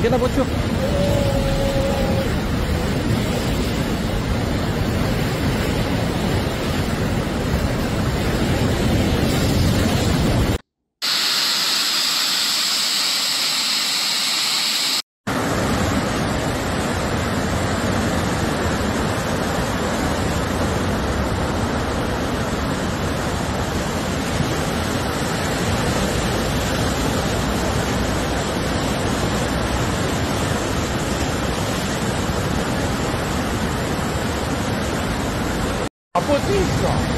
queda, Pocho? A.